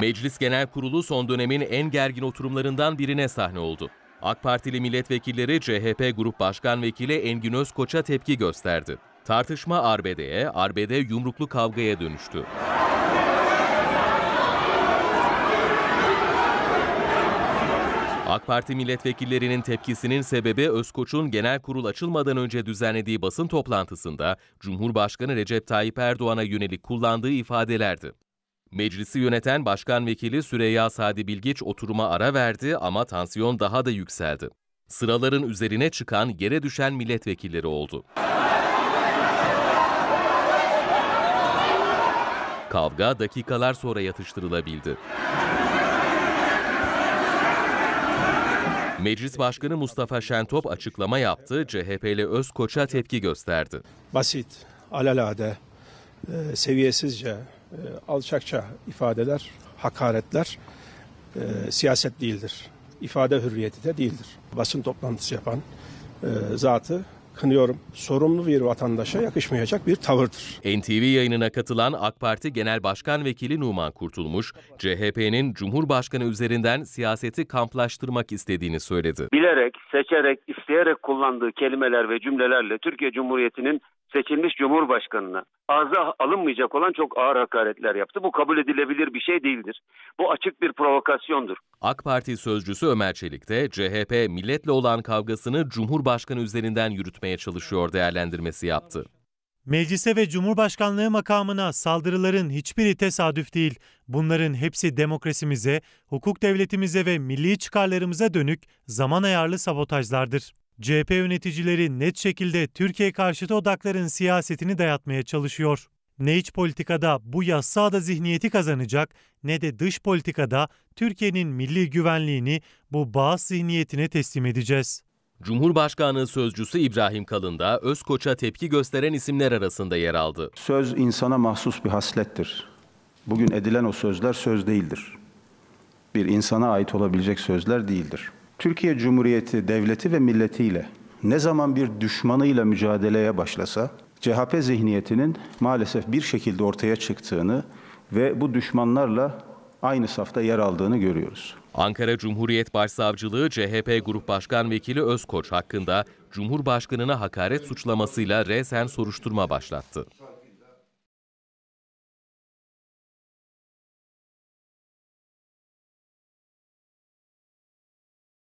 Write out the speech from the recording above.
Meclis Genel Kurulu son dönemin en gergin oturumlarından birine sahne oldu. AK Partili milletvekilleri CHP Grup Başkan Vekili Engin Özkoç'a tepki gösterdi. Tartışma arbedeye, arbede yumruklu kavgaya dönüştü. AK Parti milletvekillerinin tepkisinin sebebi Özkoç'un genel kurul açılmadan önce düzenlediği basın toplantısında Cumhurbaşkanı Recep Tayyip Erdoğan'a yönelik kullandığı ifadelerdi. Meclisi yöneten Başkan Vekili Süreyya Sadi Bilgiç oturuma ara verdi ama tansiyon daha da yükseldi. Sıraların üzerine çıkan yere düşen milletvekilleri oldu. Kavga dakikalar sonra yatıştırılabildi. Meclis Başkanı Mustafa Şentop açıklama yaptı, CHP'li Özkoç'a tepki gösterdi. basit, alelade, e, seviyesizce, e, alçakça ifadeler, hakaretler e, siyaset değildir. İfade hürriyeti de değildir. Basın toplantısı yapan e, zatı kınıyorum. Sorumlu bir vatandaşa yakışmayacak bir tavırdır. NTV yayınına katılan AK Parti Genel Başkan Vekili Numan Kurtulmuş, CHP'nin Cumhurbaşkanı üzerinden siyaseti kamplaştırmak istediğini söyledi. bilerek, seçerek, isteyerek kullandığı kelimeler ve cümlelerle Türkiye Cumhuriyeti'nin seçilmiş Cumhurbaşkanına ağza alınmayacak olan çok ağır hakaretler yaptı. Bu kabul edilebilir bir şey değildir. Bu açık bir provokasyondur. AK Parti sözcüsü Ömer Çelik de CHP milletle olan kavgasını Cumhurbaşkanı üzerinden yürütmeye çalışıyor değerlendirmesi yaptı. Meclise ve Cumhurbaşkanlığı makamına saldırıların hiçbiri tesadüf değil. Bunların hepsi demokrasimize, hukuk devletimize ve milli çıkarlarımıza dönük zaman ayarlı sabotajlardır. CHP yöneticileri net şekilde Türkiye karşıtı odakların siyasetini dayatmaya çalışıyor. Ne iç politikada bu yassada zihniyeti kazanacak ne de dış politikada Türkiye'nin milli güvenliğini bu bağız zihniyetine teslim edeceğiz. Cumhurbaşkanlığı sözcüsü İbrahim Kalın da Özkoç'a tepki gösteren isimler arasında yer aldı. Söz insana mahsus bir haslettir. Bugün edilen o sözler söz değildir. Bir insana ait olabilecek sözler değildir. Türkiye Cumhuriyeti devleti ve milletiyle ne zaman bir düşmanıyla mücadeleye başlasa CHP zihniyetinin maalesef bir şekilde ortaya çıktığını ve bu düşmanlarla aynı safta yer aldığını görüyoruz. Ankara Cumhuriyet Başsavcılığı CHP Grup Başkan Vekili Özkoç hakkında Cumhurbaşkanına hakaret suçlamasıyla resen soruşturma başlattı.